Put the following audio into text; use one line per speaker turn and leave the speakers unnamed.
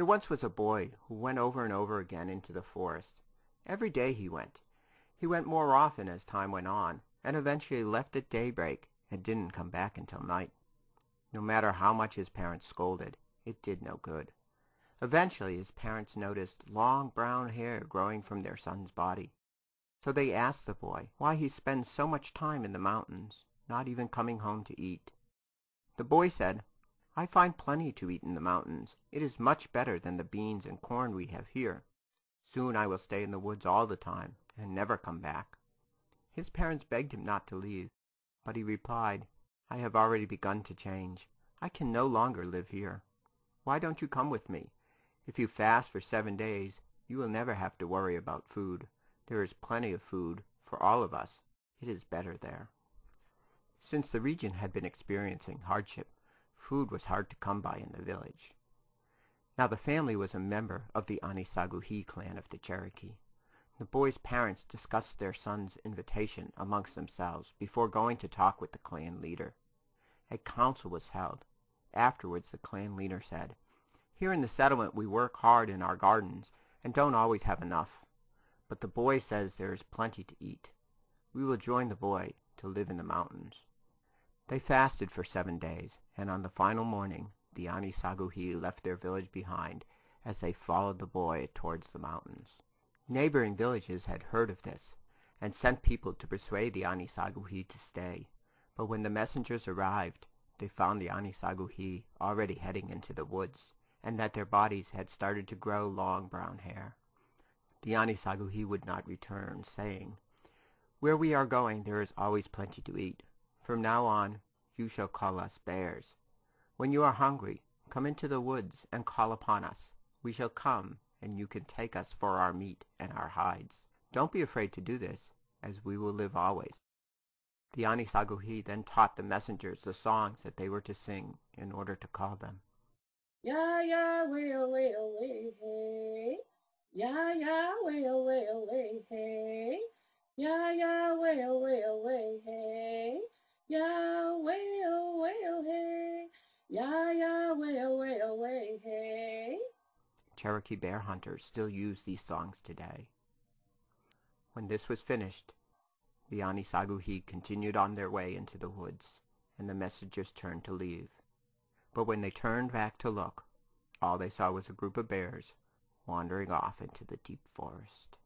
There once was a boy who went over and over again into the forest. Every day he went. He went more often as time went on, and eventually left at daybreak and didn't come back until night. No matter how much his parents scolded, it did no good. Eventually his parents noticed long brown hair growing from their son's body. So they asked the boy why he spends so much time in the mountains, not even coming home to eat. The boy said, I find plenty to eat in the mountains. It is much better than the beans and corn we have here. Soon I will stay in the woods all the time and never come back. His parents begged him not to leave, but he replied, I have already begun to change. I can no longer live here. Why don't you come with me? If you fast for seven days, you will never have to worry about food. There is plenty of food for all of us. It is better there. Since the region had been experiencing hardship, food was hard to come by in the village. Now the family was a member of the Anisaguhi clan of the Cherokee. The boy's parents discussed their son's invitation amongst themselves before going to talk with the clan leader. A council was held. Afterwards the clan leader said, Here in the settlement we work hard in our gardens and don't always have enough. But the boy says there is plenty to eat. We will join the boy to live in the mountains. They fasted for seven days, and on the final morning the Anisaguhi left their village behind as they followed the boy towards the mountains. Neighboring villages had heard of this and sent people to persuade the Anisaguhi to stay. But when the messengers arrived, they found the Anisaguhi already heading into the woods, and that their bodies had started to grow long brown hair. The Anisaguhi would not return, saying, Where we are going there is always plenty to eat. From now on you shall call us bears. When you are hungry, come into the woods and call upon us. We shall come and you can take us for our meat and our hides. Don't be afraid to do this, as we will live always. The Anisaguhi then taught the messengers the songs that they were to sing in order to call them.
Ya ya way away away hey. Ya ya way away away hey. Ya ya way away hey. Ya way away away. Ya ya way away away hey.
Cherokee bear hunters still use these songs today. When this was finished, the Anisaguhi continued on their way into the woods, and the messengers turned to leave. But when they turned back to look, all they saw was a group of bears wandering off into the deep forest.